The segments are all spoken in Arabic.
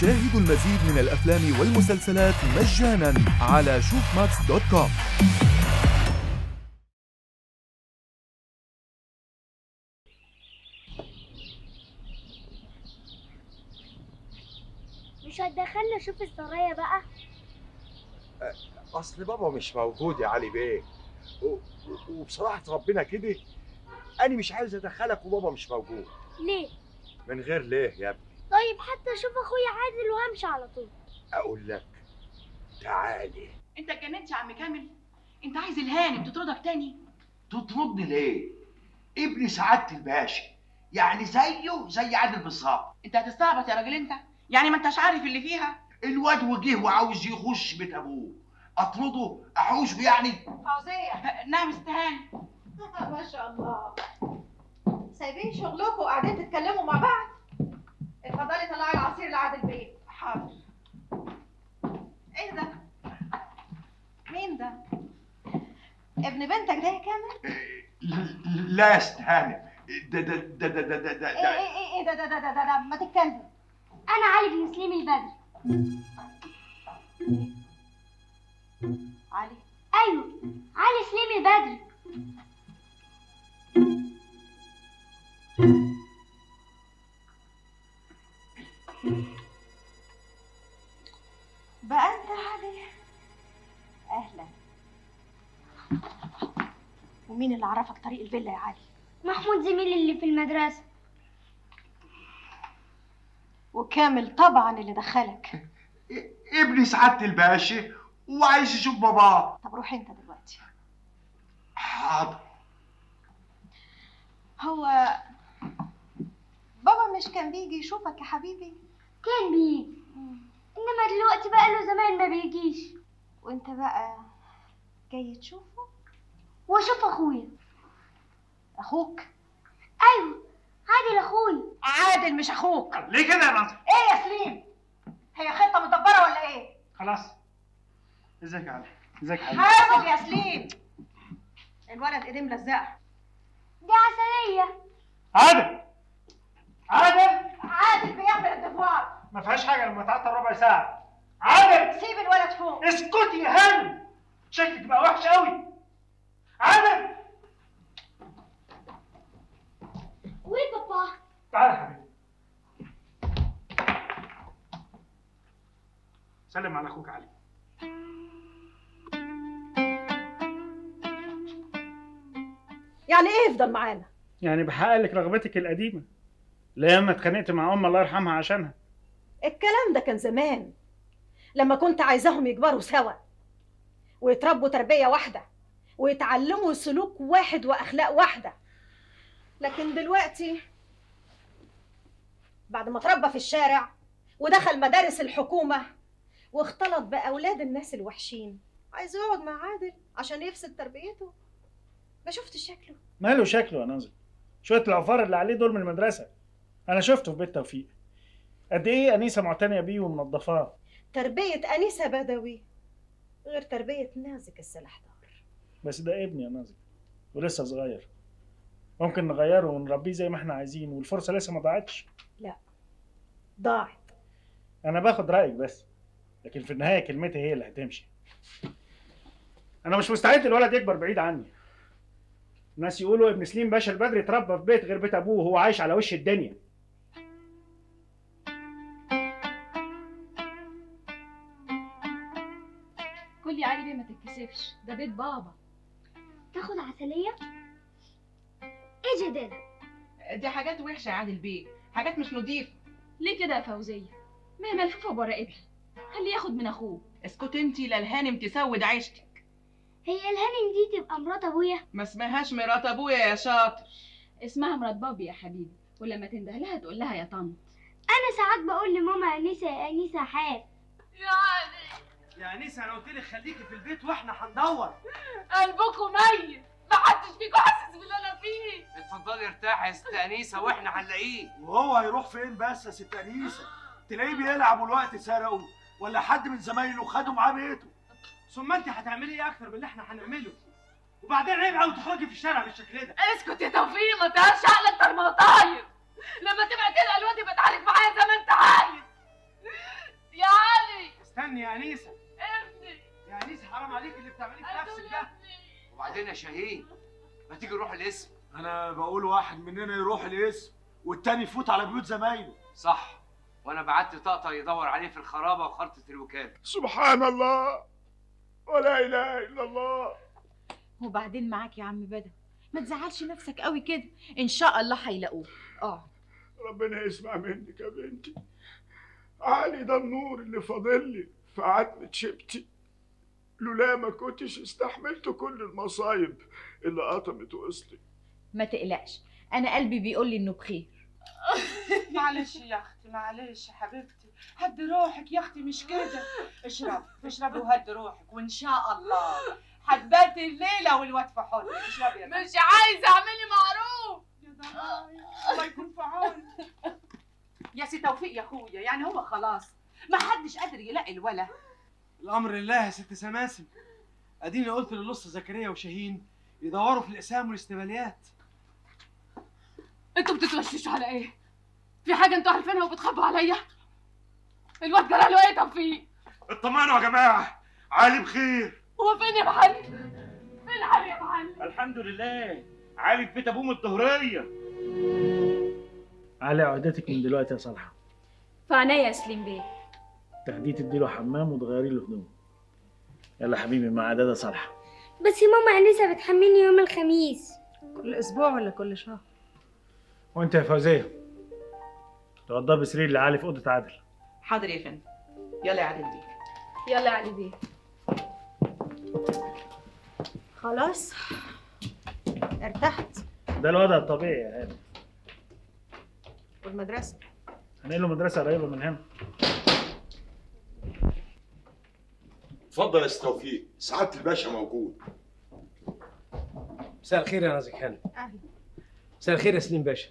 شاهدوا المزيد من الأفلام والمسلسلات مجانا على شوفماكس دوت كوم. مش هتدخلني أشوف السرايا بقى؟ أصل بابا مش موجود يا علي بيه. وبصراحة ربنا كده أنا مش عايز أدخلك وبابا مش موجود. ليه؟ من غير ليه يا ابني؟ طيب حتى أشوف اخويا عادل وهمشي على طول. أقول لك تعالي. أنت اتجننت يا عم كامل؟ أنت عايز الهانم تطردك تاني؟ تطردني ليه؟ ابن سعادة الباشا يعني زيه زي عادل بالظبط. أنت هتستعبط يا راجل أنت؟ يعني ما أنتش عارف اللي فيها؟ الواد وجه وعاوز يخش بيت أبوه. أطرده؟ أحوشه يعني؟ فوزية. نعم استهان ما شاء الله. سايبين شغلكم وقاعدين تتكلموا مع بعض؟ اتفضلي طلعي العصير لعادل بيه حاضر إيه ده مين ده ابن بنتك ده يا كامل لا يا استهانة ده ده ده ده ده ده ده إيه ده إيه إيه إيه ده ده ده ده, ده, ده ما تتكلم أنا علي بن سليم البدري علي أيوه علي ومين اللي عرفك طريق الفيلا يا علي؟ محمود زميلي اللي في المدرسة. وكامل طبعا اللي دخلك. ابن سعادة الباشا وعايز يشوف باباه طب روح أنت دلوقتي. حاضر. هو بابا مش كان بيجي يشوفك يا حبيبي؟ كان بيجي. إنما دلوقتي بقى له زمان ما بيجيش. وأنت بقى جاي تشوفه؟ واشوف أخويا. أخوك؟ أيوه عادل اخويا عادل مش أخوك. ليه كده يا ناصر؟ إيه يا سليم؟ هي خطة مدبره ولا إيه؟ خلاص. إزيك يا علي؟ إزيك يا حبيبي حاسب يا سليم. الولد إيديه ملزقة. دي عسلية. عادل! عادل! عادل بيعمل الدفوار ما فيهاش حاجة لما تعطل ربع ساعة. عادل! سيب الولد فوق. اسكتي يا هانم! شكلك بقى وحش قوي عادل! ويه بابا؟ تعالى يا حبيبي. سلم على أخوك علي. يعني إيه يفضل معانا؟ يعني بحقق لك رغبتك القديمة. لما اتخانقت مع ام الله يرحمها عشانها. الكلام ده كان زمان لما كنت عايزاهم يكبروا سوا ويتربوا تربية واحدة. ويتعلموا سلوك واحد وأخلاق واحدة. لكن دلوقتي بعد ما اتربى في الشارع ودخل مدارس الحكومة واختلط بأولاد الناس الوحشين عايز يقعد مع عادل عشان يفسد تربيته. ما شفتش شكله. ماله شكله يا ناظر؟ شوية العفار اللي عليه دول من المدرسة. أنا شفته في بيت توفيق. قد إيه أنيسة معتنية بيه ومنضفاه تربية أنيسة بدوي غير تربية نازك السلاح دار بس ده ابني يا ناظر ولسه صغير. ممكن نغيره ونربيه زي ما إحنا عايزين والفرصة لسه ما ضاعتش؟ ضاعت. أنا باخد رأيك بس لكن في النهاية كلمتي هي اللي هتمشي. أنا مش مستعد الولد يكبر بعيد عني. الناس يقولوا ابن سليم باشا البدري اتربى في بيت غير بيت أبوه وهو عايش على وش الدنيا. كل يا علي بيه ما تتكسفش ده بيت بابا. تاخد عسلية؟ إيه جدال؟ دي حاجات وحشة يا عادل بيه حاجات مش نظيفه ليه كده يا فوزية؟ ما هي ملفوفه بورقتها خليه ياخد من أخوه. اسكت انتي لا الهانم تسود عيشتك. هي الهانم دي تبقى مرات أبويا؟ ما اسمهاش مرات أبويا يا شاطر. اسمها مرات بابي يا حبيبي. ولما تنده لها تقول لها يا طنط. أنا ساعات بقول لماما انيسه يا انيسه حاف يا انيسه أنا قلت لك خليكي في البيت وإحنا هندور. قلبكم ميت. محدش فيكم حاسس باللي أنا فيه. اتفضلي ارتاحي يا ست أنيسة وإحنا هنلاقيه. وهو هيروح فين بس يا ست أنيسة؟ تلاقيه بيلعب والوقت سرقه ولا حد من زمايله خده معاه بيته. ثم أنت هتعملي إيه أكتر من اللي إحنا هنعمله؟ وبعدين عيب قوي تخرجي في الشارع بالشكل ده. اسكت يا توفيق ما تقهرش عقلك أكتر ما هو طاير لما تبقى تلقى الواد يبقى تعارك معايا زي ما أنت عايز. وبعدين يا شاهين ما تيجي نروح الاسم أنا بقول واحد مننا يروح الاسم والتاني يفوت على بيوت زمايله. صح. وأنا بعت طقطق يدور عليه في الخرابة وخرطه الوكالة. سبحان الله. ولا إله إلا الله. وبعدين معاك يا عم بدر. ما تزعلش نفسك قوي كده. إن شاء الله هيلاقوه آه. ربنا يسمع منك يا بنتي. علي ده النور اللي فاضل لي في عتمة شبتي. لولا ما كنتش استحملت كل المصايب اللي قطمت وصلي ما تقلقش أنا قلبي بيقول لي إنه بخير. معلش يا أختي معلش يا حبيبتي. هدي روحك يا أختي مش كده؟ اشربي اشربي وهدي روحك وإن شاء الله. هتبات الليلة والواد في حضنك اشربي يا مش عايزة أعملي معروف. يا ضنايا الله يكون في عونك. يا سي توفيق يا أخويا يعني هو خلاص. ما حدش قادر يلاقي الولا الأمر لله يا ست سماسم أديني قلت للص زكريا وشاهين يدوروا في الإقسام والاستباليات أنتوا بتتوششوا على إيه؟ في حاجة أنتوا عارفينها وبتخبوا عليا؟ الواد جرى له إيه طب فيه؟ اطمنوا يا جماعة علي بخير هو فين يا معلم؟ فين علي يا معلم؟ الحمد لله علي في بيت أبوه من الظهريه علي عقدتك من دلوقتي يا صالحة في عينيا يا سليم بيه تاخديه تديله حمام وتغيري له هدوم يلا حبيبي مع عدادة صالحة. بس يا ماما أنسة بتحملني يوم الخميس. كل أسبوع ولا كل شهر؟ وأنت يا فوزية توضى بسرير لعلي في أوضة عادل. حاضر يا فندم. يلا يا عادل بيه يلا يا علي بيه خلاص. ارتحت. ده الوضع الطبيعي يا هاني والمدرسة؟ هنقل له مدرسة قريبة من هنا. اتفضل يا أستاذ. توفيق سعادة الباشا موجود. مساء الخير يا نازك هانم أهلا. مساء الخير يا سليم باشا.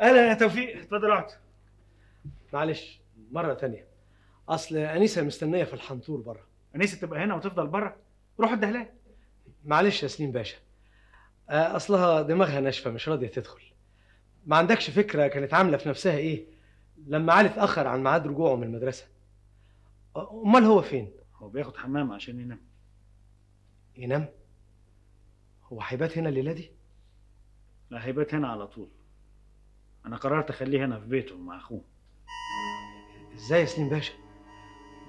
أهلا يا توفيق. اتفضل اقعد. معلش مرة تانية. أصل أنيسة مستنية في الحنطور بره أنيسة تبقى هنا وتفضل بره روح الدهلان معلش يا سليم باشا. آه، أصلها دماغها ناشفة مش راضية تدخل. ما عندكش فكرة كانت عاملة في نفسها إيه لما علي اتاخر عن ميعاد رجوعه من المدرسة؟ أمال هو فين؟ هو بياخد حمام عشان ينام. ينام؟ هو هيبات هنا الليلة دي؟ لا هيبات هنا على طول. أنا قررت أخليه هنا في بيته مع أخوه. إزاي يا سليم باشا؟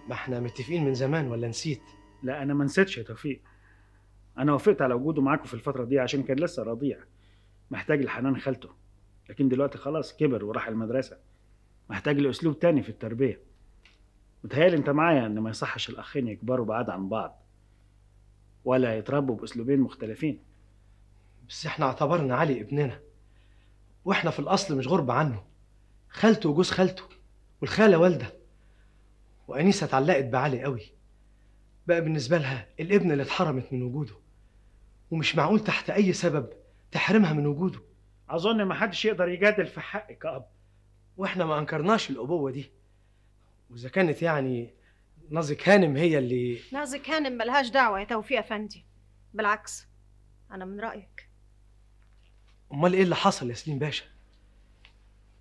ما إحنا متفقين من زمان ولا نسيت؟ لا أنا ما نسيتش يا توفيق. أنا وافقت على وجوده معاكم في الفترة دي عشان كان لسه رضيع محتاج لحنان خالته. لكن دلوقتي خلاص كبر وراح المدرسة. محتاج لأسلوب تاني في التربية. متهيألي انت معايا ان ما يصحش الاخين يكبروا بعاد عن بعض ولا يتربوا بأسلوبين مختلفين. بس إحنا اعتبرنا علي ابننا وإحنا في الأصل مش غربة عنه. خالته وجوز خالته والخالة والدة. وأنيسة اتعلقت بعلي قوي. بقى بالنسبة لها الابن اللي اتحرمت من وجوده ومش معقول تحت أي سبب تحرمها من وجوده. أظن ما حدش يقدر يجادل في حقك كأب وإحنا ما أنكرناش الأبوة دي. وإذا كانت يعني نازك هانم هي اللي نازك هانم ملهاش دعوة يا توفيق أفندي. بالعكس أنا من رأيك. أمال إيه اللي حصل يا سليم باشا؟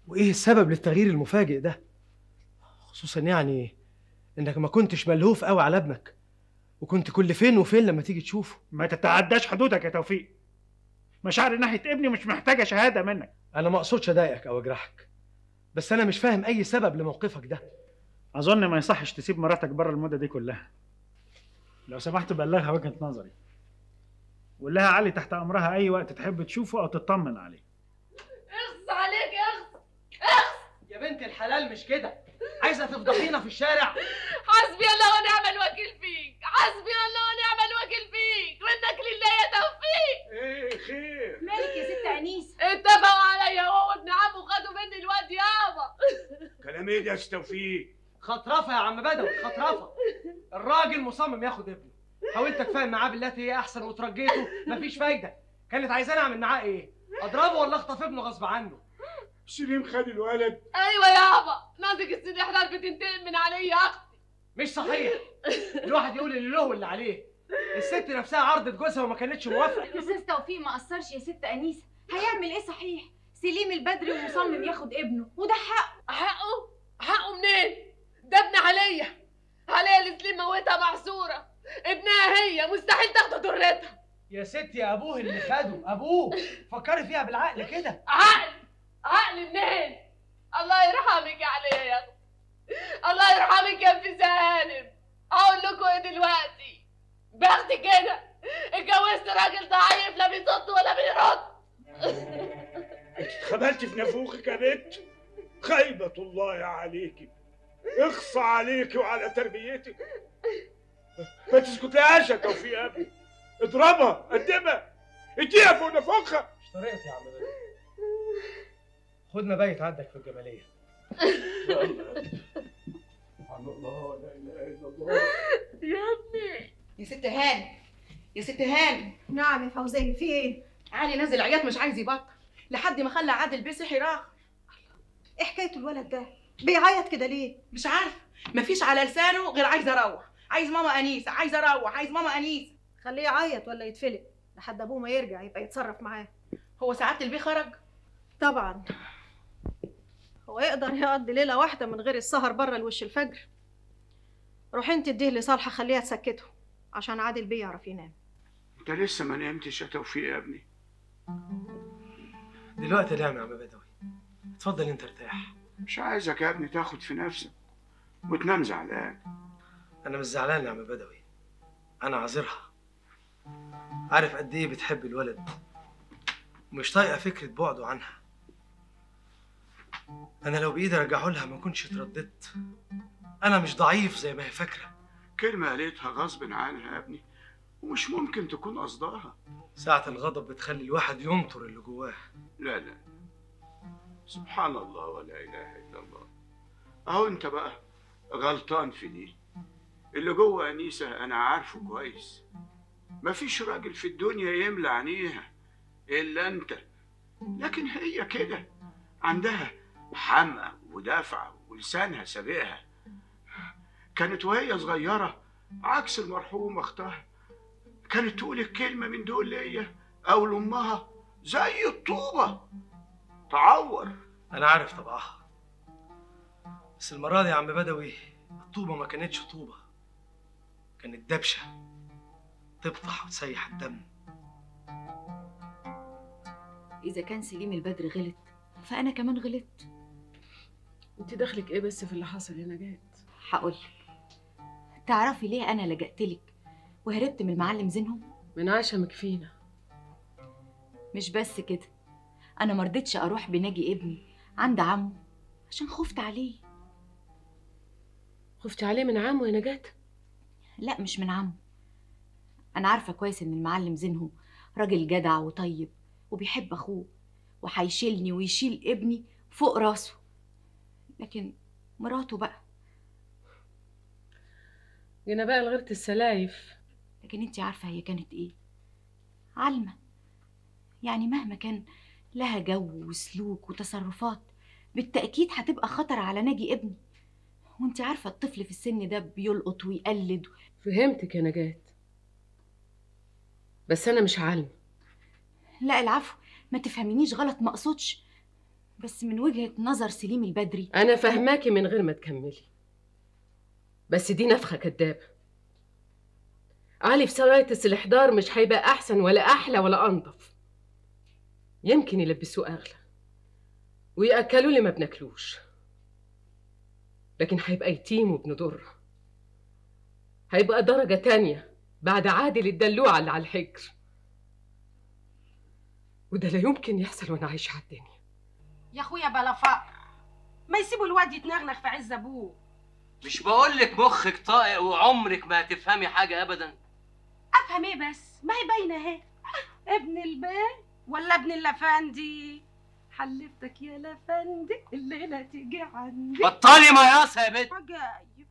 وإيه السبب للتغيير المفاجئ ده؟ خصوصا يعني إنك ما كنتش ملهوف قوي على ابنك وكنت كل فين وفين لما تيجي تشوفه. ما تتعداش حدودك يا توفيق. مشاعري ناحية ابني مش محتاجة شهادة منك. أنا ما أقصدش أضايقك أو أجرحك بس أنا مش فاهم أي سبب لموقفك ده. أظن ما يصحش تسيب مراتك بره المدة دي كلها. لو سمحت بلغها وجهة نظري. وقول لها علي تحت أمرها أي وقت تحب تشوفه أو تطمن عليه. اخص عليك اخص يا بنت الحلال مش كده. عايزة تفضحينا في الشارع؟ حسبي الله ونعم الوكيل فيك. حسبي الله ونعم الوكيل فيك. منك لله يا توفيق. إيه خير. مالك يا ست انيس اتفقوا عليا هو وابن عمه وخدوا مني الواد يابا. كلام إيه ده يا توفيق؟ خطرفة يا عم بدوي خطرفة. الراجل مصمم ياخد ابنه. حاولت اتفاهم معاه بالتي هي أحسن وترجيته. مفيش فايدة. كانت عايزاني أعمل معاه إيه؟ أضربه ولا أخطف ابنه غصب عنه؟ سليم خد الولد. أيوه يابا. ناطق السيد احلال بتنتقم من علي يا أختي. مش صحيح. الواحد يقول اللي له واللي عليه. الست نفسها عرضت جوزها وما كانتش موافقة. الاستاذ توفيق ما قصرش يا ست أنيسة. هيعمل إيه صحيح؟ سليم البدري ومصمم ياخد ابنه. وده حقه. حقه؟ حقه منين؟ ده ابن عليا. عليا اللي سليم موتها محصوره ابنها هي. مستحيل تاخد ضرتها يا ستي أبوه اللي خده. أبوه. فكري فيها بالعقل كده. عقل. عقل منين؟ الله يرحمك عليا يا الله يرحمك يا ام سالم أقول لكم إيه دلوقتي. باخدي كده. اتجوزت راجل ضعيف. لا بيصد ولا بيرد. اتخبلت في نافوخك يا بنت. خيبة الله عليكي. اخصى عليكي وعلى تربيتك ما تسكتلهاش يا توفيق يا ابني اضربها قدمها اديها فوق نافوخها مش طريقتي يا عم بدر خد مبيت عندك في الجمالية. سبحان الله لا اله الا الله يا ابني يا ست هاني يا ست هاني نعم يا فوزية في إيه؟ علي نازل عياط مش عايز يبطل. لحد ما خلى عادل بيه صحي راح. إيه حكاية الولد ده؟ بيعيط كده ليه؟ مش عارفه مفيش على لسانه غير عايز أروح. عايز ماما انيسه عايز أروح عايز ماما انيسه خليه يعيط ولا يتفلق لحد ابوه ما يرجع يبقى يتصرف معاه. هو سعاده البيه خرج؟ طبعا. هو يقدر يقضي ليلة واحدة من غير السهر بره لوش الفجر. روحي انت اديه لصالحة خليها تسكته عشان عادل بيه يعرف ينام. انت لسه ما نمتش يا توفيق يا ابني. دلوقتي نام يا عم بدوي. اتفضل انت ارتاح. مش عايزك يا ابني تاخد في نفسك وتنام زعلان. أنا مش زعلان يا عم بدوي. أنا عذرها. عارف قد إيه بتحب الولد؟ ومش طايقة فكرة بعده عنها. أنا لو بإيدي ارجعه لها ما كنتش اترددت. أنا مش ضعيف زي ما هي فاكرة. كلمة قالتها غصب عنها يا ابني ومش ممكن تكون قصدها. ساعة الغضب بتخلي الواحد ينطر اللي جواه. لا لا. سبحان الله ولا إله إلا الله. أهو أنت بقى غلطان في دي. اللي جوه أنيسة أنا عارفه كويس. مفيش راجل في الدنيا يملى عينيها إلا أنت. لكن هي كده عندها حمقى ودافعه ولسانها سابقها. كانت وهي صغيرة عكس المرحوم أختها. كانت تقول الكلمة من دول ليا أو لأمها زي الطوبة. تعور. أنا عارف طبعها بس المرة دي يا عم بدوي الطوبة ما كانتش طوبة. كانت دبشة. تبطح وتسيح الدم. إذا كان سليم البدر غلط فأنا كمان غلطت. انت دخلك إيه بس في اللي حصل يا نجاة هقول. تعرفي ليه أنا لجأتلك وهربت من المعلم زينهم؟ من عشمك فينا. مش بس كده. أنا مرضتش أروح بناجي ابني عند عمه عشان خفت عليه. خفتي عليه من عمه يا نجاة؟ لا مش من عمه. أنا عارفة كويس إن المعلم زينهم راجل جدع وطيب وبيحب أخوه وهيشيلني ويشيل ابني فوق راسه. لكن مراته بقى. جينا بقى لغيرة السلايف. لكن انت عارفة هي كانت إيه؟ علمة يعني مهما كان لها جو وسلوك وتصرفات بالتأكيد هتبقى خطر على ناجي ابني. وانت عارفة الطفل في السن ده بيلقط ويقلد. فهمتك يا نجاة. بس أنا مش عالمة لا العفو ما تفهمينيش غلط ما أقصدش. بس من وجهة نظر سليم البدري. أنا فهماكي من غير ما تكملي. بس دي نفخة كدابة. علي في سوايتس الإحضار مش هيبقى أحسن ولا أحلى ولا أنظف يمكن يلبسوه أغلى. ويأكلوا اللي ما بناكلوش. لكن هيبقى يتيم وابن ضرة هيبقى درجة تانية بعد عادل الدلوعة اللي على الحجر. وده لا يمكن يحصل وأنا عايشة على الدنيا. يا أخويا بلا فقر ما يسيبوا الواد يتنغنغ في عز أبوه. مش بقول لك مخك طائق وعمرك ما هتفهمي حاجة ابدا. أفهم إيه بس؟ ما هي باينة أهي. ابن البيه ولا ابن اللفندي حلفتك يا لفندي الليلة تيجي عندي. بطلي مياصة يا بنت. عجايب.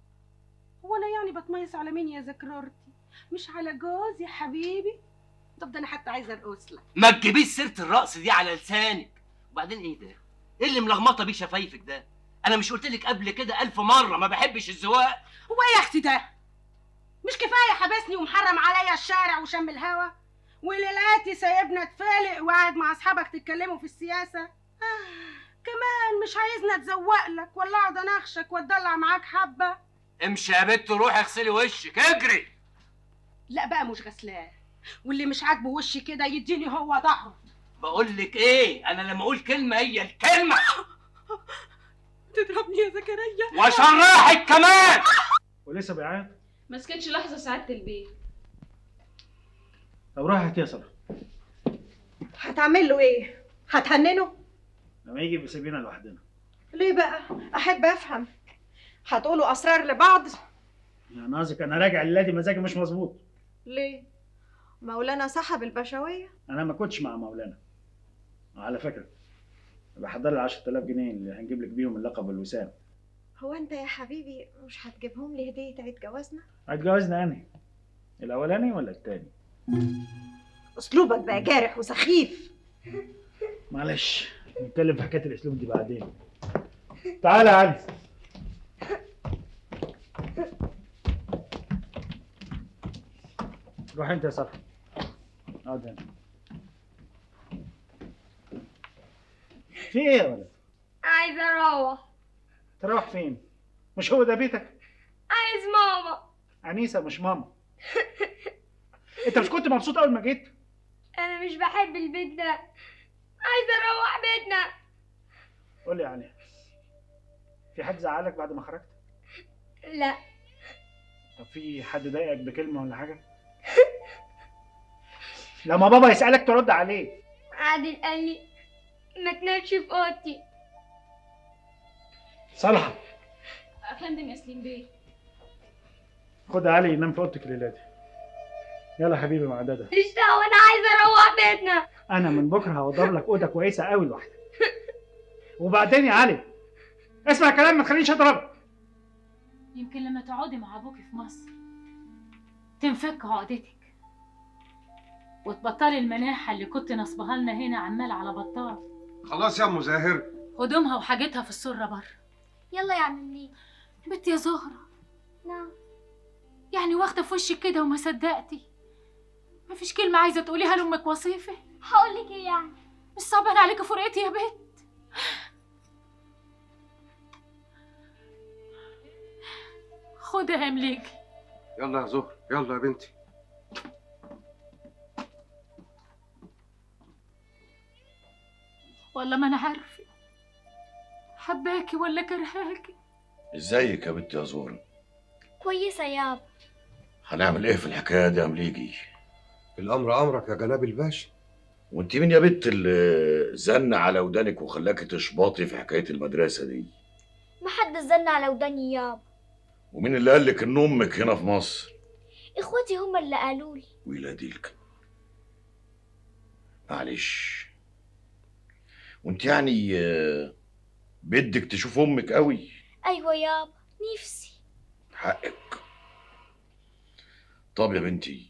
هو أنا يعني بتميز على مين يا ذكرارتي مش على جوز يا حبيبي؟ طب ده أنا حتى عايزة ارقص لك ما تجيبيش سيرة الرقص دي على لسانك. وبعدين إيه ده؟ إيه اللي ملخبطة بيه شفايفك ده؟ أنا مش قلت لك قبل كده ألف مرة ما بحبش الزواق هو إيه يا أختي ده؟ مش كفاية حبسني ومحرم عليا الشارع وشم الهوا؟ وليلاتي سايبنا اتفالق وقاعد مع أصحابك تتكلموا في السياسة؟ آه كمان مش عايزنا أتزوق لك ولا أقعد اناخشك وأتدلع معاك حبة. امشي يا بنت روحي اغسلي وشك اجري. لا بقى مش غسلاه واللي مش عاجبه وشي كده يديني هو ظهره بقول لك إيه؟ أنا لما أقول كلمة هي الكلمة. تضربني يا زكريا. واشرحك كمان. ولسه بيعيط؟ ما سكتش لحظة سعادة البيت. طب روح هاتيه يا ساره هتعمل له إيه؟ هتهننه؟ لما يجي بيسيبينا لوحدنا. ليه بقى؟ أحب أفهم. هتقولوا أسرار لبعض؟ يعني قصدك أنا راجع الليلة مزاجي مش مظبوط. ليه؟ مولانا سحب البشوية. أنا ما كنتش مع مولانا. على فكرة بحضر لي 10000 جنيه اللي هنجيب لك بيهم اللقب والوسام. هو أنت يا حبيبي مش هتجيبهم لي هدية عيد جوازنا؟ هتجوزنا أنهي؟ الأولاني ولا التاني؟ أسلوبك بقى جارح وسخيف. معلش نتكلم في حكاية الأسلوب دي بعدين. تعالى يا علي. روح أنت يا ساره أقعد هنا. في إيه يا ولد؟ عايزة أروح تروح فين؟ مش هو ده بيتك؟ عايز ماما. أنيسة مش ماما. انت مش كنت مبسوط أول ما جيت؟ أنا مش بحب البيت ده. عايزة أروح بيتنا. قول لي يا علي في حد زعلك بعد ما خرجت؟ لا. طب في حد ضايقك بكلمة ولا حاجة؟ لما بابا يسألك ترد عليه. عادل قال لي ما تنامش في أوضتي. صالحة. أفندم يا سليم بيه. خد يا علي ينام في أوضتك الليلة دي. يلا يا حبيبي مع دادا. مش دعوة أنا عايزة أروح بيتنا أنا من بكرة هوضب لك أوضة كويسة قوي لوحدك. وبعدين يا علي اسمع كلام ما تخلينيش أضربك. يمكن لما تقعدي مع أبوكي في مصر تنفك عقدتك. وتبطلي المناحة اللي كنت نصبها لنا هنا عمال على بطال. خلاص يا أم زاهر. هدومها وحاجتها في السرة بره. يلا يا عم منير. بنت يا زهرة. نعم. يعني واخدة في وشك كده وما صدقتي. مفيش كلمة عايزة تقوليها لأمك وصيفة. هقول لك إيه يعني؟ مش صعبان عليكي فرقتي يا بنت. خدها يا مليكي يلا يا زهر يلا يا بنتي. والله ما أنا عارفة. حباكي ولا كرهاكي؟ إزيك يا بنت يا زهرة كويسة يابا هنعمل إيه في الحكاية دي يا مليجي الأمر أمرك يا جناب الباشا. وانت مين يا بنت اللي زن على ودانك وخلاكي تشبطي في حكاية المدرسة دي؟ ما حد زن على وداني يابا ومين اللي قال لك إن أمك هنا في مصر؟ إخواتي هما اللي قالوا لي ويلاديلك معلش. وانت يعني آه، بدك تشوف أمك قوي؟ أيوه يابا نفسي. حقك. طب يا بنتي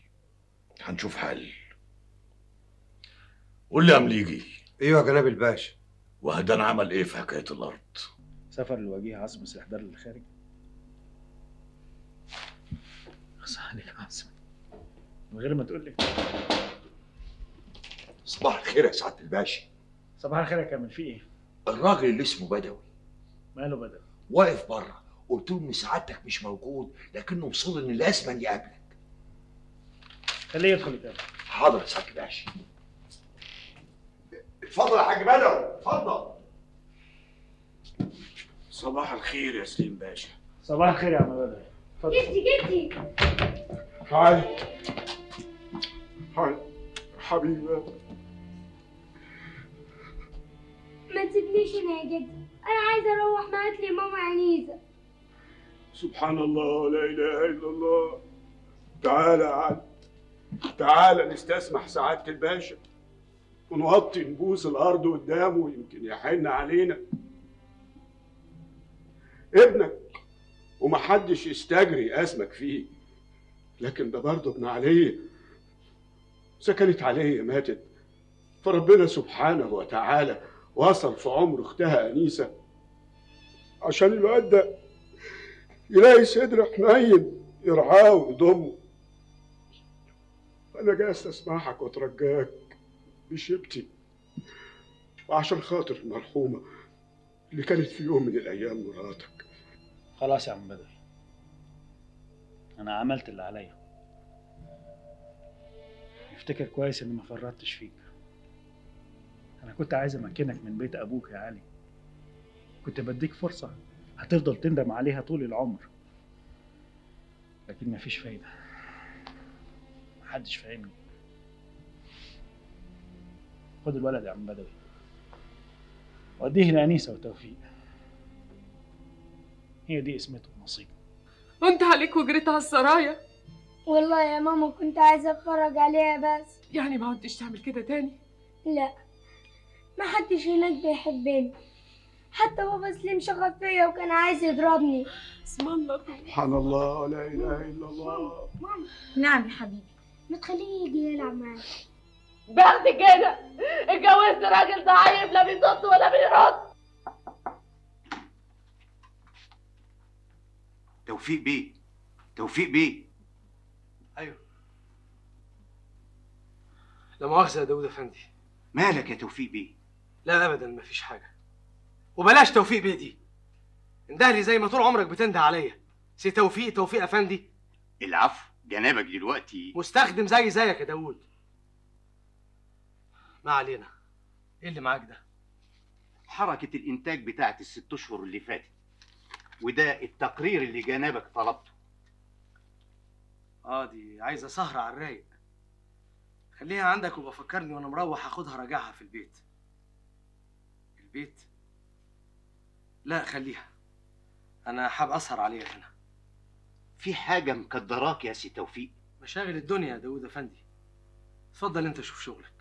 هنشوف حل. قول لي يا مليجي. أيوه يا جناب الباشا. وهدان عمل إيه في حكاية الأرض؟ سفر لوجيه عاصم الإحضار للخارج. خص عليك يا عاصم. من غير ما تقول لي. صباح الخير يا سعادة الباشا. صباح الخير يا كامل. في إيه؟ الراجل اللي اسمه بدوي. ماله بدل واقف بره. قلت له إن سعادتك مش موجود لكنه وصل إن لازم يقابلك خليه يدخل يتقابل. حاضر يا سعاده الباشا اتفضل يا حاج بدوي اتفضل. صباح الخير يا سليم باشا. صباح الخير يا عم بدر اتفضل. جدي جدي. هاي حبيبي. ما تسيبنيش هنا يا جدي. أنا عايزة أروح ما لي ماما عنيزة. سبحان الله لا إله إلا الله. تعالى يا علي تعالى نستسمح سعادة الباشا ونوطي نبوس الأرض قدامه يمكن يحن علينا. ابنك ومحدش يستجري أسمك فيه لكن ده برضه ابن عليا سكنت عليا ماتت فربنا سبحانه وتعالى وصل في عمر أختها أنيسة عشان الواد ده يلاقي صدر حنين يرعاه ويضمه. أنا جاي استسمحك وأترجاك بشبتي. وعشان خاطر المرحومه اللي كانت في يوم من الأيام مراتك. خلاص يا عم بدر. أنا عملت اللي عليا. افتكر كويس إني ما فرطتش فيك. أنا كنت عايز أمكنك من بيت أبوك يا علي. كنت بديك فرصة هتفضل تندم عليها طول العمر. لكن مفيش فايدة. محدش فاهمني. خد الولد يا عم بدوي. وديه لأنيسة وتوفيق. هي دي اسمته ونصيبه. وانت عليك وجريت على السرايا؟ والله يا ماما كنت عايزة أتفرج عليها بس. يعني ما عدتش تعمل كده تاني؟ لا. ما حدش هناك بيحبني. حتى بابا سليم شغل فيا وكان عايز يضربني. اسم الله. سبحان الله ولا إله إلا الله. ماما نعم يا حبيبي. ما تخليه يجي يلعب معاك. بعد كده اتجوزت راجل ضعيف لا بيصد ولا بيرد. توفيق بيه. توفيق بيه. أيوه. لا مؤاخذة يا داوود أفندي. مالك يا توفيق بيه؟ لا ابدا مفيش حاجة. وبلاش توفيق بيه دي. انده لي زي ما طول عمرك بتنده عليا. سي توفيق توفيق أفندي. العفو. جنابك دلوقتي. مستخدم زي زيك يا داوود. ما علينا. إيه اللي معاك ده؟ حركة الإنتاج بتاعت الست أشهر اللي فاتت وده التقرير اللي جنابك طلبته. آه دي عايزة سهرة على الرايق. خليها عندك وابقى فكرني وأنا مروح أخدها راجعها في البيت. البيت؟ لا خليها. أنا حاب أسهر عليها هنا. في حاجة مكدراك يا سي توفيق؟ مشاغل الدنيا يا داوود أفندي. اتفضل أنت شوف شغلك.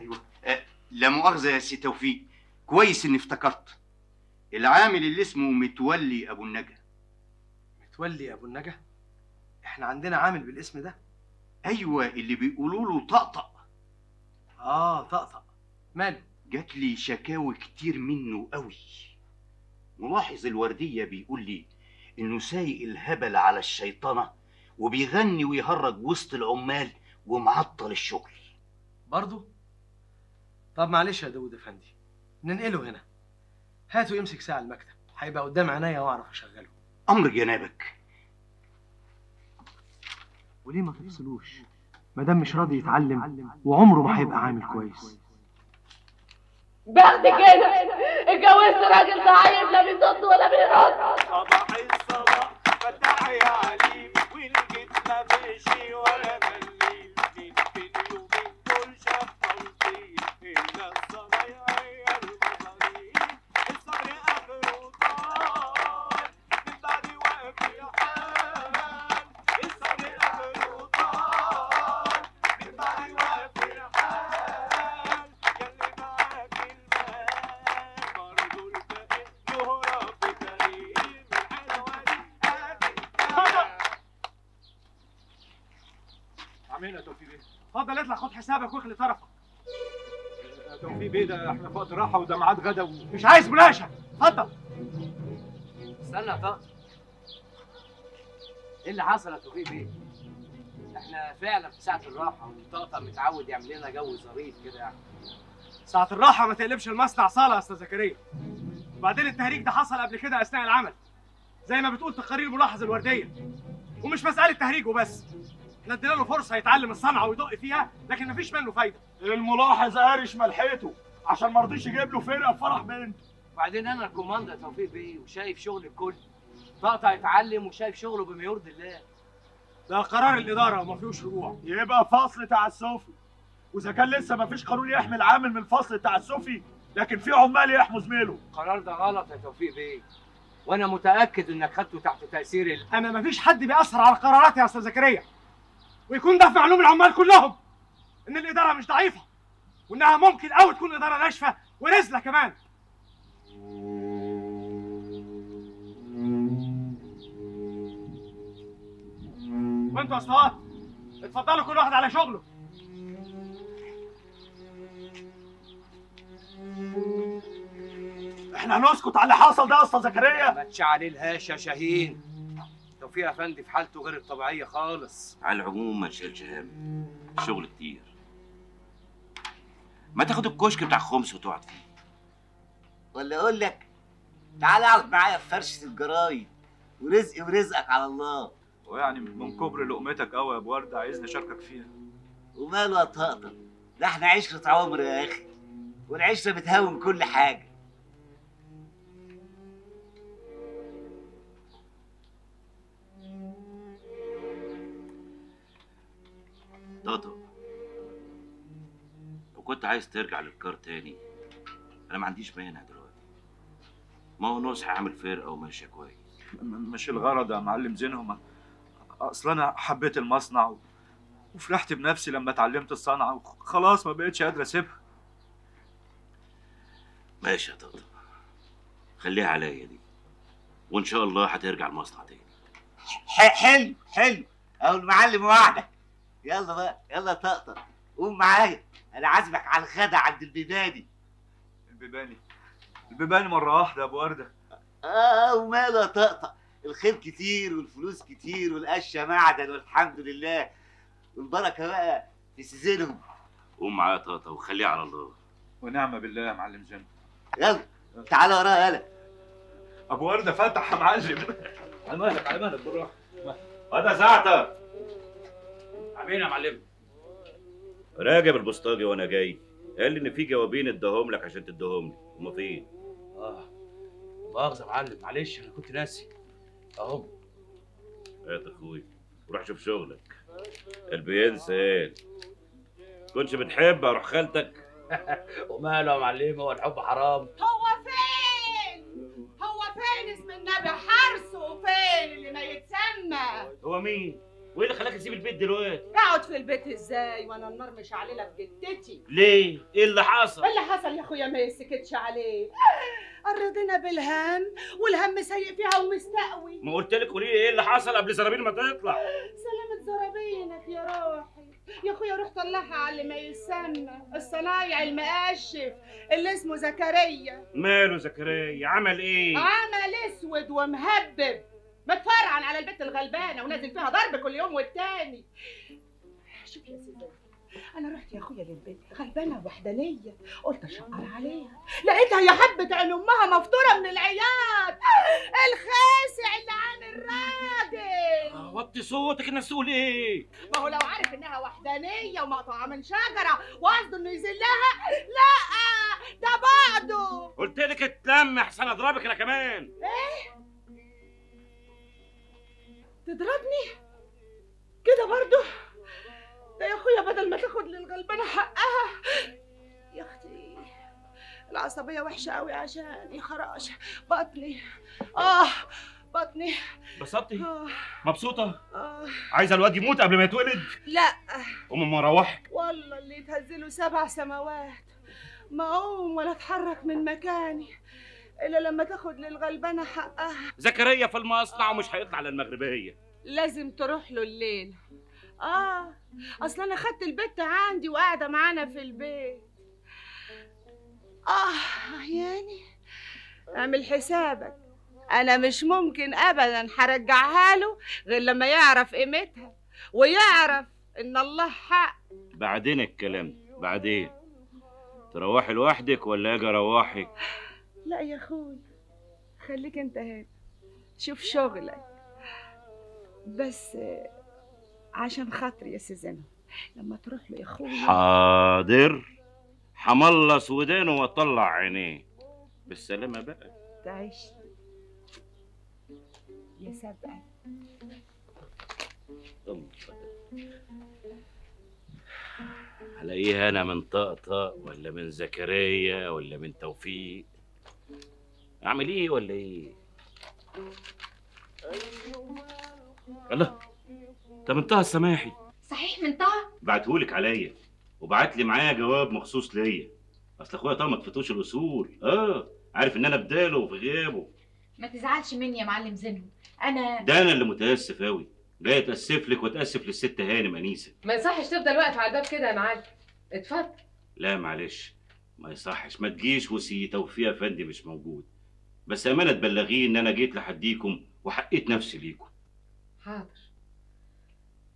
أيوة. أه لا مؤاخذة يا سي توفيق. كويس إني افتكرت. العامل اللي اسمه متولي أبو النجا. متولي أبو النجا؟ إحنا عندنا عامل بالاسم ده؟ أيوة اللي بيقولوا له طقطق. آه طقطق. ماله؟ جات لي شكاوي كتير منه قوي. ملاحظ الوردية بيقول لي إنه سايق الهبل على الشيطنة وبيغني ويهرج وسط العمال ومعطل الشغل. برضه طب معلش يا داوود أفندي ننقله هنا. هاته يمسك ساعة المكتب هيبقى قدام عينيا وأعرف أشغله. أمر جنابك. وليه ما تفصلوش؟ ما دام مش راضي يتعلم وعمره ما هيبقى عامل كويس. بعد كده اتجوزت راجل ضعيف لا بيصد ولا بيرد. صباح الصباح فتح يا عليم والجيت ما ولا مليل اتفضل اطلع خد حسابك واخلي طرفك. توفيق بيه ده إحنا في وقت راحة وده ميعاد غدا و... مش عايز مناقشه اتفضل. استنى يا طقطق إيه اللي حصل يا توفيق بيه؟ إحنا فعلا في ساعة الراحة والطقطق متعود يعمل لنا جو ظريف كده يعني. ساعة الراحة ما تقلبش المصنع صالة يا أستاذ زكريا. وبعدين التهريج ده حصل قبل كده أثناء العمل. زي ما بتقول تقارير ملاحظ الوردية. ومش مسألة تهريج وبس. إحنا ادينا له فرصة يتعلم الصنعة ويدق فيها لكن مفيش منه فايدة. الملاحظ قارش ملحقته عشان ما رضيش يجيب له فرقة في فرح بنته وبعدين أنا الكوماندر توفيق بيه وشايف شغل الكل. طقطق يتعلم وشايف شغله بما يرضي الله. ده قرار الإدارة وما فيهوش رجوع. يبقى فصل تعسفي وإذا كان لسه ما فيش قانون يحمي العامل من الفصل التعسفي لكن في عمال يحموا زميله القرار ده غلط يا توفيق بيه. وأنا متأكد إنك خدته تحت تأثير ال... أنا مفيش حد بيأثر على قراراتي يا أستاذ زكريا. ويكون ده في معلوم العمال كلهم. إن الإدارة مش ضعيفة وإنها ممكن قوي تكون إدارة ناشفة ونزلة كمان. وأنتوا اسطوات اتفضلوا كل واحد على شغله. إحنا هنسكت على اللي حصل ده يا اسطى زكريا. ما تشعللهاش يا شاهين. توفيق أفندي في حالته غير الطبيعية خالص. على العموم ما تشيلش هم. شغل كتير. ما تاخد الكشك بتاع خمس وتقعد فيه. ولا أقول لك تعال اقعد معايا في فرشة الجرايد. ورزقي ورزقك على الله. ويعني من كبر لقمتك قوي يا أبو وردة عايزني أشاركك فيها. وماله يا طقطق ده إحنا عشرة عمر يا أخي والعشرة بتهون كل حاجة. طاطا لو كنت عايز ترجع للكار تاني أنا ما عنديش مانع دلوقتي. ما هو نصح عامل فرقة وماشية كويس. مش الغرض يا معلم زينهم أصل أنا حبيت المصنع و... وفرحت بنفسي لما اتعلمت الصنعة وخلاص ما بقتش قادر أسيبها. ماشي يا طاطا. خليها عليا دي. وإن شاء الله هترجع المصنع تاني. حلو حلو. أهو المعلم وعدك. يلا بقى يلا طقطق. قوم معايا أنا عازمك على الغدا عند البيباني. البيباني؟ البيباني مرة واحدة يا أبو وردة. آه وماله يا طقطق؟ الخير كتير والفلوس كتير والقشه معدن والحمد لله. والبركة بقى في سيزنهم. قوم معايا يا طاطا وخليها على الله. ونعم بالله يا معلم زين يلا تعالى ورايا يلا أبو وردة فتح يا معلم. على مالك على مالك بالراحة. هذا ساعتك عاملين يا معلم. راجب البوسطجي وأنا جاي. قال لي إن في جوابين اداهم لك عشان تديهم لي. هما فين آه. مؤاخذة يا معلم. معلش أنا كنت ناسي. أهو. هات أخوي. وروح شوف شغلك. قلبي ينسى. قال كنتش بتحب أروح خالتك؟ وماله يا معلم؟ هو الحب حرام. هو فين؟ هو فين اسم النبي؟ حرصه فين اللي ما يتسمى؟ هو مين؟ وايه اللي خلاك تسيب البيت دلوقتي؟ اقعد في البيت إزاي وأنا النار مش علينا في جدتي؟ ليه؟ إيه اللي حصل؟ اللي حصل يا اخويا ما يسكتش عليه قرضنا بالهم والهم سيء فيها ومستقوي. ما قلت لك قولي لي إيه اللي حصل قبل زرابين ما تطلع. سلامة زرابينك يا روحي. يا اخويا روح طلعها على اللي ما يسمى. الصنايع المقشف اللي اسمه زكريا. ماله زكريا؟ عمل إيه؟ عمل اسود ومهبب. متفرعن على البت الغلبانة ونازل فيها ضرب كل يوم والتاني. شوف يا سيدي أنا رحت يا أخويا للبيت غلبانة وحدانية قلت أشقر عليها. لقيتها يا حبه عين أمها مفطورة من العياط الخاسع اللي عن الراجل. وطي صوتك الناس تقول إيه؟ ما هو لو عارف إنها وحدانية ومقطوعة من شجرة وقصده إنه يذلها لا ده بعده قلت لك اتلم احسن اضربك أنا كمان. إيه؟ تضربني؟ كده برضو ده يا أخويا بدل ما تاخد للغلبانه حقها. يا أختي العصبية وحشة قوي عشان يا خراش. بطني. آه بطني. بسطتي؟ آه. مبسوطة؟ آه. عايزة الواد يموت قبل ما يتولد؟ لا. أم مروحك والله اللي يتهزله سبع سماوات. ما أقوم ولا أتحرك من مكاني. إلا لما تاخد للغلبانة حقها. زكريا في المصنع ومش هيطلع للمغربية. لازم تروح له الليل. آه أصل أنا خدت البت عندي وقاعدة معانا في البيت. آه يعني اعمل حسابك. أنا مش ممكن ابدا هرجعها له غير لما يعرف قيمتها ويعرف إن الله حق. بعدين الكلام بعدين؟ تروحي لوحدك ولا أجي أروحك؟ لا يا أخوي. خليك أنت هنا شوف شغلك. بس عشان خاطري يا سيزنا لما تروح له يا اخويا حاضر. حملص ودانه واطلع عينيه. بالسلامة بقى. تعيش. يا سبع هلاقيها أنا من طقطق ولا من زكريا ولا من توفيق. أعمل إيه ولا إيه؟ الله طب انتهى السماحي. صحيح من طه؟ بعتهولك عليا وبعت لي معايا جواب مخصوص ليا. أصل أخويا طه ما تفتوش الأصول. آه عارف إن أنا بداله وفي غيابه ما تزعلش مني يا معلم زينو أنا ده أنا اللي متأسف قوي جاي اتاسف لك واتاسف للست هانم انيسه ما يصحش تفضل واقف على الباب كده يا معلم. اتفضل. لا معلش ما يصحش. ما تجيش وسي توفيق افندي مش موجود. بس أمانة تبلغيه إن أنا جيت لحديكم وحقيت نفسي ليكم. حاضر.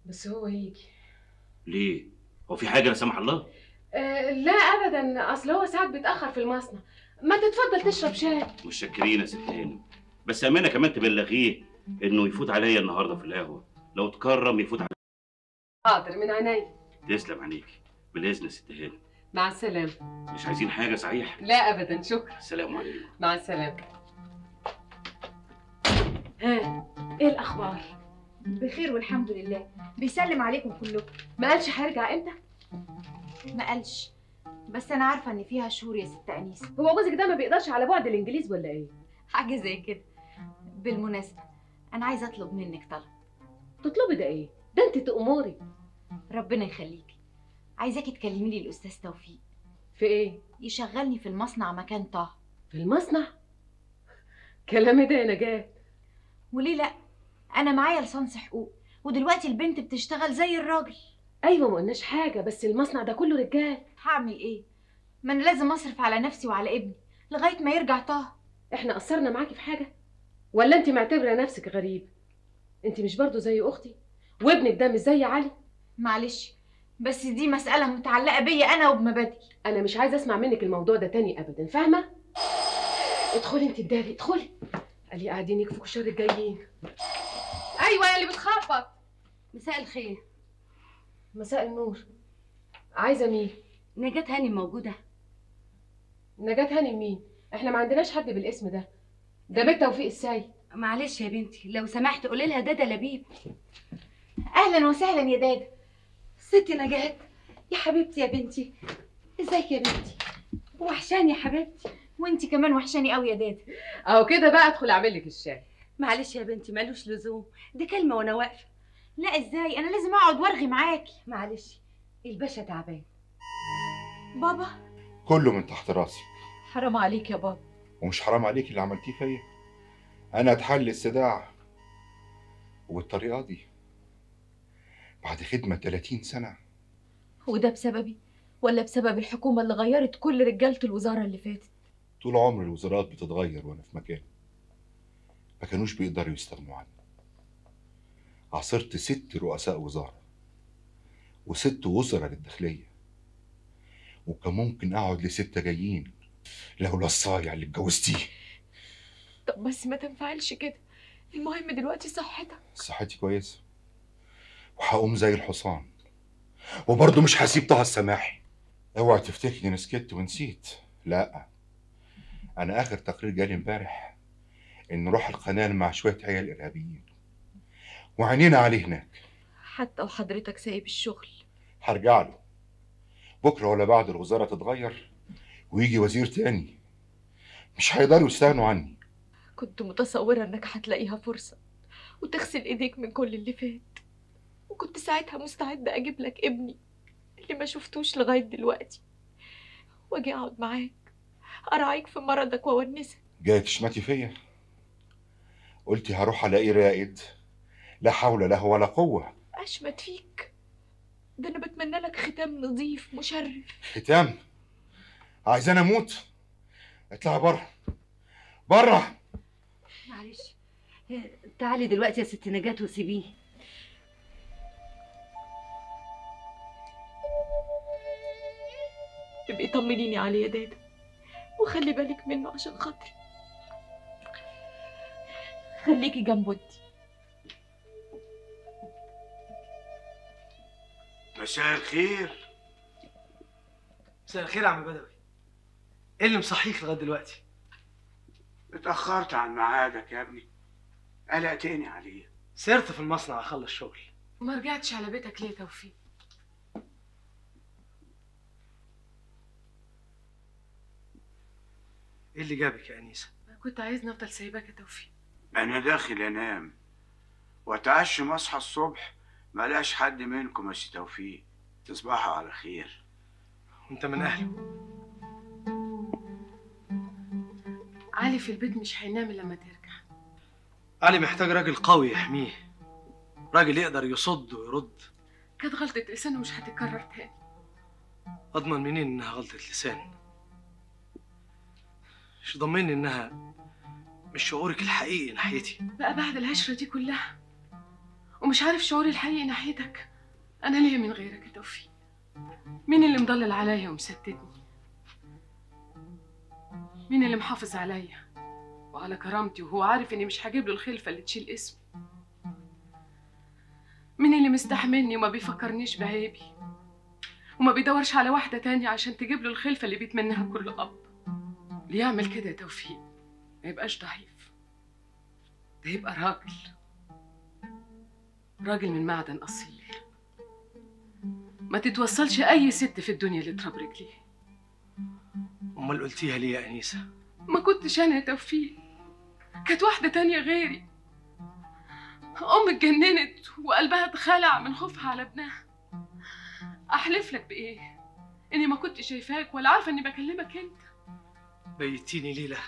بس هو يجي ليه؟ هو في حاجة لا سمح الله؟ آه لا ابدا. أصل هو ساعات بيتأخر في المصنع. ما تتفضل تشرب شاي. متشكرين يا ست هانم. بس أمانة كمان تبلغيه إنه يفوت عليا النهارده في القهوة. لو تكرم يفوت على حاضر من عيني. تسلم عينيك بالإذن يا ست هاني مع السلامة. مش عايزين حاجة صحيح؟ لا أبدا شكرا. السلام عليكم. مع السلامة. ها إيه الأخبار؟ بخير والحمد لله بيسلم عليكم كلكم ما قالش هيرجع إمتى؟ ما قالش بس أنا عارفة إن فيها شهور يا ست انيسه هو جوزك ده ما بيقدرش على بعد الإنجليز ولا إيه؟ حاجة زي كده بالمناسبة أنا عايزة أطلب منك طلب تطلبي ده إيه؟ ده أنت تأمري ربنا يخليكي عايزاكي تكلمي لي الأستاذ توفيق في إيه؟ يشغلني في المصنع مكان طه في المصنع؟ كلامي ده يا نجاة وليه لا أنا معايا لسانس حقوق ودلوقتي البنت بتشتغل زي الراجل أيوة ما قلناش حاجة بس المصنع ده كله رجال هعمل إيه ما أنا لازم أصرف على نفسي وعلى ابني لغاية ما يرجع طه إحنا قصرنا معاكي في حاجة؟ ولا أنت معتبرة نفسك غريب؟ أنت مش برضو زي أختي؟ وابنك ده مش زي علي؟ معلش بس دي مسألة متعلقة بيا أنا وبمبادئي أنا مش عايزة أسمع منك الموضوع ده تاني ابدا فاهمة؟ ادخلي أنت الداري ادخلي قالي قاعدين يكفوا شر الجايين أيوه يا اللي بتخبط مساء الخير. مساء النور. عايزة مين؟ نجاة هاني موجودة. نجاة هاني مين؟ إحنا ما عندناش حد بالاسم ده. ده بيت توفيق السيد معلش يا بنتي لو سمحت قولي لها دادا لبيب. أهلا وسهلا يا دادا ستي نجاة. يا حبيبتي يا بنتي. إزيك يا بنتي؟ وحشاني يا حبيبتي. وانتي كمان وحشاني قوي يا دادا اهو كده بقى ادخل اعمل لك الشاي. معلش يا بنتي ملوش لزوم. دي كلمة وأنا واقفة. لا إزاي؟ أنا لازم أقعد وأرغي معاكي. معلش الباشا تعبان. بابا؟ كله من تحت راسي. حرام عليك يا بابا. ومش حرام عليك اللي عملتيه فيا. أنا اتحل الصداع وبالطريقه دي. بعد خدمة 30 سنة. وده بسببي؟ ولا بسبب الحكومة اللي غيرت كل رجالة الوزارة اللي فاتت؟ طول عمر الوزارات بتتغير وأنا في مكان ما كانوش بيقدروا يستغنوا عني. عاصرت ست رؤساء وزارة وست وزراء للداخلية. وكان ممكن أقعد لستة جايين لولا الصايع اللي اتجوزتيه. طب بس ما تنفعلش كده. المهم دلوقتي صحتك. صحتي كويسة. وهقوم زي الحصان. وبرضه مش هسيب طه السماحي. اوعى تفتكرني سكت ونسيت. لا. أنا آخر تقرير جالي امبارح إن نروح القناة مع شوية عيال إرهابيين. وعينينا عليه هناك. حتى وحضرتك سايب الشغل. هرجع له. بكرة ولا بعد الوزارة تتغير ويجي وزير تاني. مش هيقدروا يستغنوا عني. كنت متصورة إنك هتلاقيها فرصة وتغسل إيديك من كل اللي فات. وكنت ساعتها مستعدة أجيب لك ابني اللي ما شفتوش لغاية دلوقتي. وأجي أقعد معاك اراعيك في مرضك واونسك جاي تشمتي فيا. قلتي هروح ألاقي رائد. لا حول له ولا قوة. أشمت فيك. ده أنا بتمنى لك ختام نظيف مشرف. ختام؟ عايزاني أموت؟ اطلعي بره. بره! معلش. تعالي دلوقتي يا ست نجاة وسيبيه. ابقي طمنيني عليه يا دادا وخلي بالك منه عشان خاطري. خليكي جنبه انتي مساء الخير. مساء الخير يا عم بدوي. إيه اللي مصحيك لغاية دلوقتي؟ اتأخرت عن ميعادك يا ابني. قلقتني عليه سرت في المصنع أخلص شغل. ما رجعتش على بيتك ليه يا توفيق؟ إيه اللي جابك يا أنيسة؟ أمال كنت عايزني أفضل سايباك يا توفيق. أنا داخل أنام. وأتعشم أصحى الصبح ملاقيش حد منكم يا سي توفيق. تصبحوا على خير. وأنت من اهله علي في البيت مش هينام إلا لما ترجع. علي محتاج راجل قوي يحميه. راجل يقدر يصد ويرد. كانت غلطة لسان ومش هتتكرر تاني. أضمن منين إنها غلطة لسان مش ضمني إنها مش شعورك الحقيقي ناحيتي. بقى بعد العشرة دي كلها ومش عارف شعوري الحقيقي ناحيتك أنا ليه من غيرك يا توفيق؟ مين اللي مضلل عليا ومستتني مين اللي محافظ عليا وعلى كرامتي وهو عارف إني مش هجيب له الخلفة اللي تشيل اسمي؟ مستحملني وما بيفكرنيش بعيبي؟ وما بيدورش على واحدة تانية عشان تجيب له الخلفة اللي بيتمناها كل أب؟ اللي يعمل كده يا توفيق؟ ما يبقاش ضعيف. ده يبقى راجل. راجل من معدن أصيل. ما تتوصلش أي ست في الدنيا اللي تراب رجليه. أمال قلتيها ليه يا أنيسة؟ ما كنتش أنا يا توفيق. كانت واحدة تانية غيري. أم اتجننت وقلبها اتخلع من خوفها على ابنها. أحلف لك بإيه؟ إني ما كنت شايفاك ولا عارفة إني بكلمك أنت. بيتيني ليلة.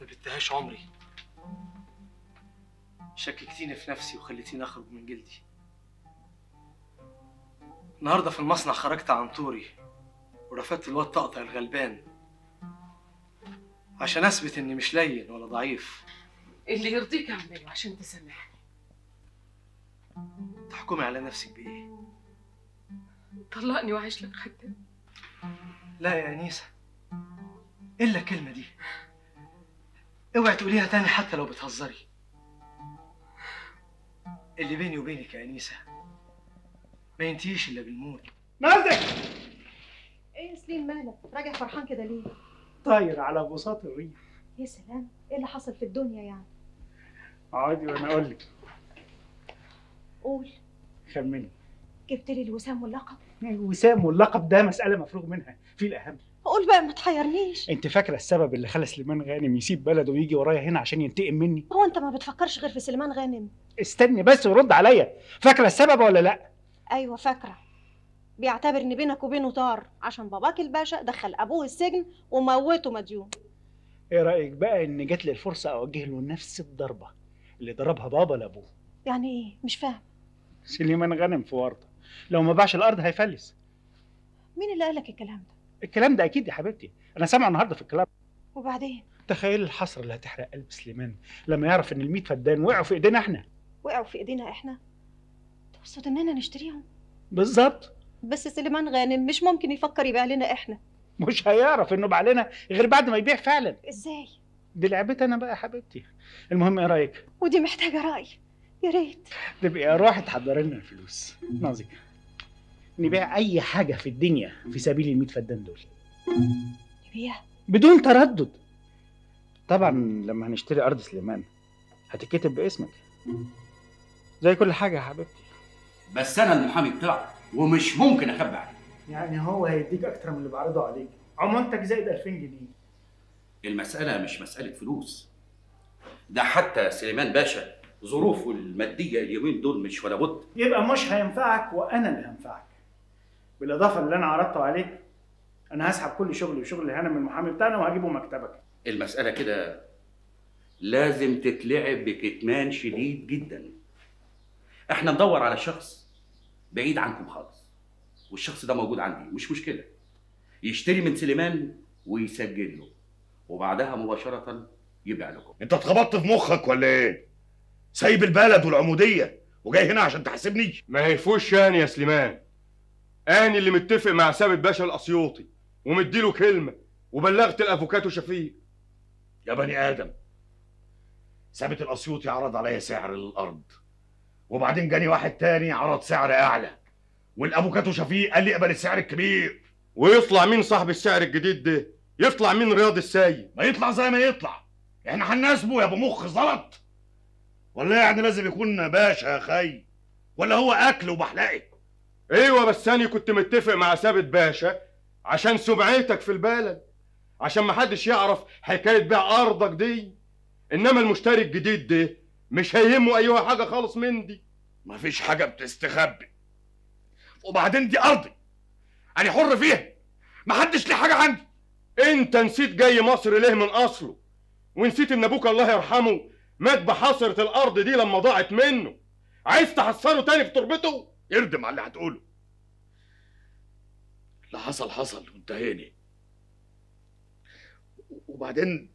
ما بتهاش عمري. شككتيني في نفسي وخليتيني أخرج من جلدي. النهارده في المصنع خرجت عن طوري ورفدت الواد طقطق الغلبان. عشان أثبت إني مش لين ولا ضعيف. اللي يرضيك أعمله عشان تسامحني. تحكمي على نفسك بإيه؟ طلقني وعيش لك خدام لا يا أنيسة. إلا الكلمة دي. اوعي تقوليها تاني حتى لو بتهزري. اللي بيني وبينك يا أنيسة ما ينتهيش إلا بالموت. نازك إيه يا سليم مالك؟ راجع فرحان كده ليه؟ طاير على بساط الريح يا سلام إيه اللي حصل في الدنيا يعني؟ اقعدي وأنا أقول لك. قول. خمني. جبت لي الوسام واللقب. وسام واللقب ده مسألة مفروغ منها في الأهم. قول بقى ما تحيرنيش. أنت فاكرة السبب اللي خلى سليمان غانم يسيب بلده ويجي ورايا هنا عشان ينتقم مني؟ هو أنت ما بتفكرش غير في سليمان غانم. استني بس ورد عليا. فاكرة السبب ولا لأ؟ أيوه فاكرة. بيعتبر إن بينك وبينه طار. عشان باباك الباشا دخل أبوه السجن وموته مديون. إيه رأيك بقى إن جات لي الفرصة أوجه له نفس الضربة اللي ضربها بابا لأبوه؟ يعني إيه؟ مش فاهم. سليمان غانم في ورطه لو ما باعش الأرض هيفلس. مين اللي قالك الكلام ده؟ الكلام ده أكيد يا حبيبتي. أنا سامعه النهارده في الكلام. وبعدين؟ تخيل الحسرة اللي هتحرق قلب سليمان لما يعرف إن ال فدان وقعوا في إيدينا إحنا. وقعوا في إيدينا إحنا؟ تقصد إننا نشتريهم؟ بالظبط. بس سليمان غانم مش ممكن يفكر يبيع لنا إحنا. مش هيعرف إنه باع لنا غير بعد ما يبيع فعلا. إزاي؟ دي لعبتي أنا بقى يا حبيبتي. المهم إيه رأيك؟ ودي محتاجة رأي. يا ريت. تبقى روحي تحضري لنا الفلوس. نازك نبيع أي حاجة في الدنيا في سبيل ال 100 فدان دول. نبيع. بدون تردد. طبعا لما هنشتري أرض سليمان هتتكتب باسمك. زي كل حاجة يا حبيبتي. بس أنا المحامي بتاعك ومش ممكن أخبي عليك. يعني هو هيديك أكتر من اللي بعرضه عليك. عمولتك زائد 2000 جنيه. المسألة مش مسألة فلوس. ده حتى سليمان باشا ظروفه المادية اليومين دول مش ولا بد. يبقى مش هينفعك وأنا اللي هنفعك. بالإضافة اللي أنا عرضته عليك أنا هسحب كل شغلي وشغل هنا من المحامي بتاعنا وهجيبه مكتبك. المسألة كده لازم تتلعب بكتمان شديد جدا. إحنا ندور على شخص بعيد عنكم خالص والشخص ده موجود عندي مش مشكلة. يشتري من سليمان ويسجل له وبعدها مباشرة يبيع لكم. أنت اتخبطت في مخك ولا إيه؟ سايب البلد والعمودية وجاي هنا عشان تحاسبني؟ ما هيفوش يعني يا سليمان. آني اللي متفق مع ثابت باشا الأسيوطي ومديله كلمة وبلغت الأفوكاتو شفيق. يا بني آدم ثابت الأسيوطي عرض عليا سعر الأرض وبعدين جاني واحد تاني عرض سعر أعلى والأفوكاتو شفيق قال لي اقبل السعر الكبير. ويطلع مين صاحب السعر الجديد ده؟ يطلع مين رياض السيد ما يطلع زي ما يطلع. إحنا هنناسبه يا ابو مخ زلط. ولا يعني لازم يكون باشا يا خي ولا هو أكل وبحلقه أيوه بس أنا كنت متفق مع ثابت باشا عشان سمعتك في البلد عشان محدش يعرف حكاية بيع أرضك دي. إنما المشتري الجديد ده مش هيهمه أي حاجة خالص من دي. مفيش حاجة بتستخبي. وبعدين دي أرضي. أنا حر فيها. محدش ليه حاجة عندي. أنت نسيت جاي مصر ليه من أصله؟ ونسيت إن أبوك الله يرحمه مات بحصرة الأرض دي لما ضاعت منه. عايز تحصره تاني في تربته؟ اردم على اللي هتقوله. اللي حصل حصل وانتهينا وبعدين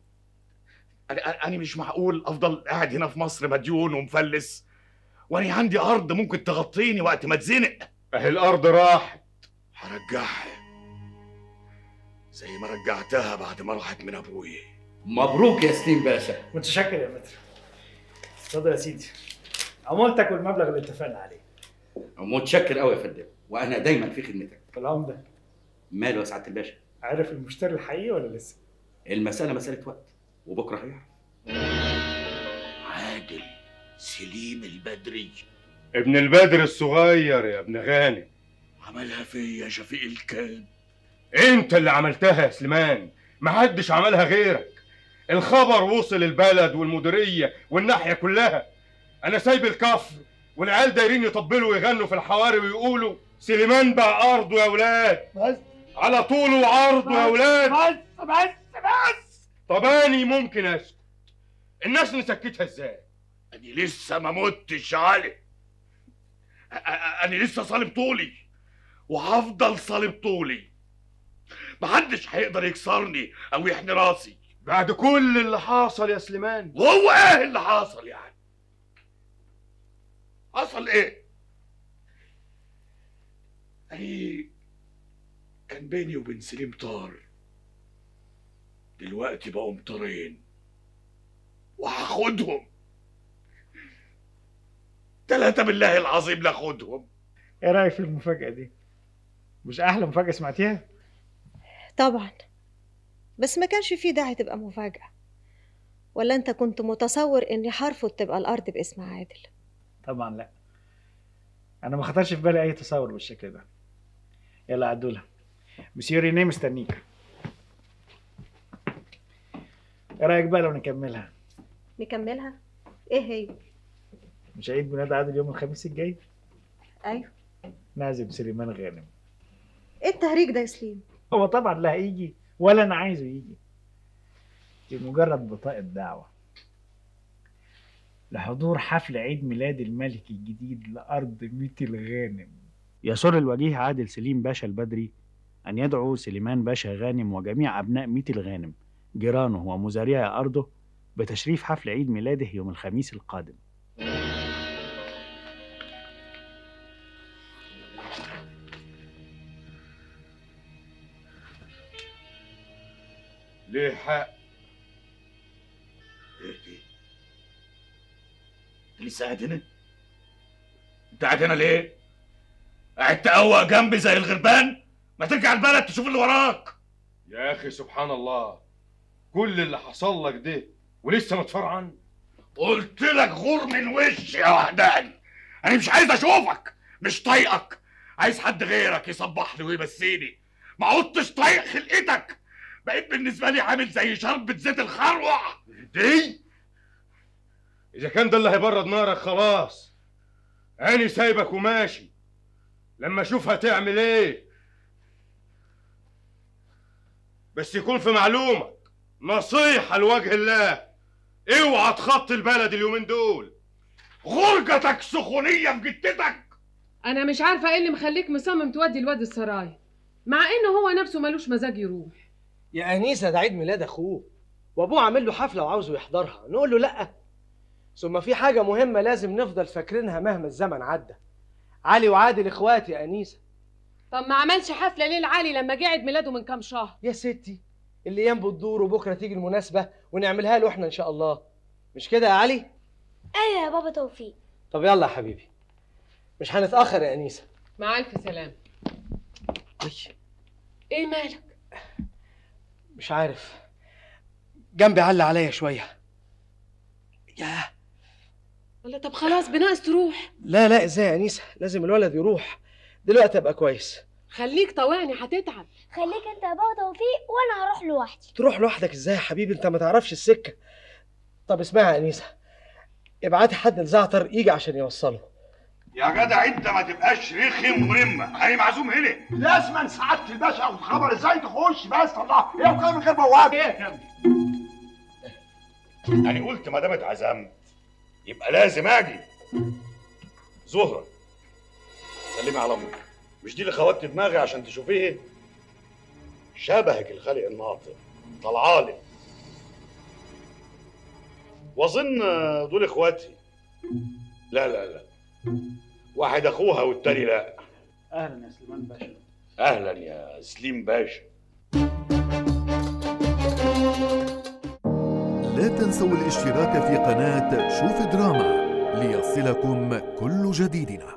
أنا أنا مش معقول أفضل قاعد هنا في مصر مديون ومفلس وأنا عندي أرض ممكن تغطيني وقت ما اتزنق أهي الأرض راحت. هرجعها. زي ما رجعتها بعد ما راحت من ابويا مبروك يا سليم باشا. متشكر يا متر. اتفضل يا سيدي. عمولتك والمبلغ اللي اتفقنا عليه. متشكر قوي يا فندم وأنا دايما في خدمتك. العمده ماله يا سعادة الباشا؟ عارف المشتري الحقيقي ولا لسه؟ المسألة مسألة وقت وبكرة هيعرف. عادل سليم البدري. ابن البدر الصغير يا ابن غانم. عملها فيا يا شفيق الكلب انت اللي عملتها يا سليمان محدش عملها غيرك. الخبر وصل البلد والمديرية والناحية كلها. أنا سايب الكفر والعيال دايرين يطبلوا ويغنوا في الحواري ويقولوا سليمان باع ارضه يا ولاد. بس. على طوله وعرضه يا ولاد. بس بس بس. طب أني ممكن أسكت؟ الناس نسكتها إزاي؟ أني لسه ما متش علي أني لسه صالب طولي. وهفضل صالب طولي. محدش هيقدر يكسرني أو يحني راسي. بعد كل اللي حاصل يا سليمان. وهو إيه اللي حصل يعني؟ حصل إيه؟ أني كان بيني وبين سليم طار. دلوقتي بقوا مطارين. وهاخدهم. تلاتة بالله العظيم لاخدهم إيه رأيك في المفاجأة دي؟ مش أحلى مفاجأة سمعتيها؟ طبعا. بس ما كانش فيه داعي تبقى مفاجأة. ولا أنت كنت متصور اني هرفض تبقى الأرض باسم عادل؟ طبعا لا. أنا ما خطرش في بالي أي تصور بالشكل ده. يلا عدولها مسيو رينيه مستنيك إيه رأيك بقى لو نكملها؟ نكملها؟ إيه هي؟ مش عيد ميلاد عادل يوم الخميس الجاي؟ أيوه. نعزم سليمان غانم. إيه التهريج ده يا سليم؟ هو طبعا لا هيجي. ولا أنا عايزه يجي. دي مجرد بطاقة دعوة. لحضور حفل عيد ميلاد الملك الجديد لأرض ميت الغانم. يسر الوجيه عادل سليم باشا البدري أن يدعو سليمان باشا غانم وجميع أبناء ميت الغانم جيرانه ومزارعي أرضه بتشريف حفل عيد ميلاده يوم الخميس القادم. ليه حق إيه دي أنت لسه قاعد هنا انت قاعد هنا ليه؟ قاعد تقوق جنبي زي الغربان؟ ما ترجع البلد تشوف اللي وراك. يا أخي سبحان الله. كل اللي حصل لك ده ولسه متفرعن قلت لك غور من وشي يا وحداني أنا مش عايز أشوفك. مش طايقك. عايز حد غيرك يصبح لي ويمسيني. ما عدتش طايق خلقتك. بقيت بالنسبة لي عامل زي شربة زيت الخروع. دي؟ إذا كان ده اللي هيبرد نارك خلاص. اني سايبك وماشي. لما أشوف هتعمل إيه. بس يكون في معلومك نصيحة لوجه الله. اوعى تخطي البلد اليومين دول. غرجتك سخونية في جتتك أنا مش عارفة إيه اللي مخليك مصمم تودي الواد السرايا مع إنه هو نفسه ملوش مزاج يروح. يا أنيسة ده عيد ميلاد أخوه. وأبوه عامل له حفلة وعاوزه يحضرها. نقول له لأ. ثم في حاجة مهمة لازم نفضل فاكرينها مهما الزمن عدى. علي وعادل اخواتي يا أنيسة. طب ما عملش حفلة ليل علي لما جه عيد ميلاده من كام شهر. يا ستي الأيام بتدور وبكره تيجي المناسبة ونعملها له إحنا إن شاء الله. مش كده يا علي؟ أيوه يا بابا توفيق. طب يلا يا حبيبي. مش هنتأخر يا أنيسة. مع ألف سلامة. إيه مالك؟ مش عارف. جنبي علق عليا شوية. ياه. ولا طب خلاص بناقص تروح. لا لا إزاي يا أنيسة؟ لازم الولد يروح. دلوقتي أبقى كويس. خليك طوعني هتتعب. خليك أنت يا بابا توفيق وأنا هروح لوحدي. تروح لوحدك إزاي يا حبيبي؟ أنت ما تعرفش السكة. طب اسمعي يا أنيسة. ابعتي حد لزعتر يجي عشان يوصله. يا جدع انت ما تبقاش رخم ورمة. أنا معزوم هنا. لازم سعادة الباشا اخد خبر إزاي تخش بس؟ الله إيه وكلام من غير بواب؟ إيه يا أنا قلت ما دام اتعزمت يبقى لازم أجي. زهرة سلمي على أمك. مش دي اللي خوتت دماغي عشان تشوفيه؟ شبهك الخالق الناطق طلعالي. وأظن دول إخواتي. لا لا لا. واحد أخوها والتاني لا. أهلا يا سليمان باشا. أهلا يا سليم باشا. لا تنسوا الاشتراك في قناة شوف دراما ليصلكم كل جديدنا.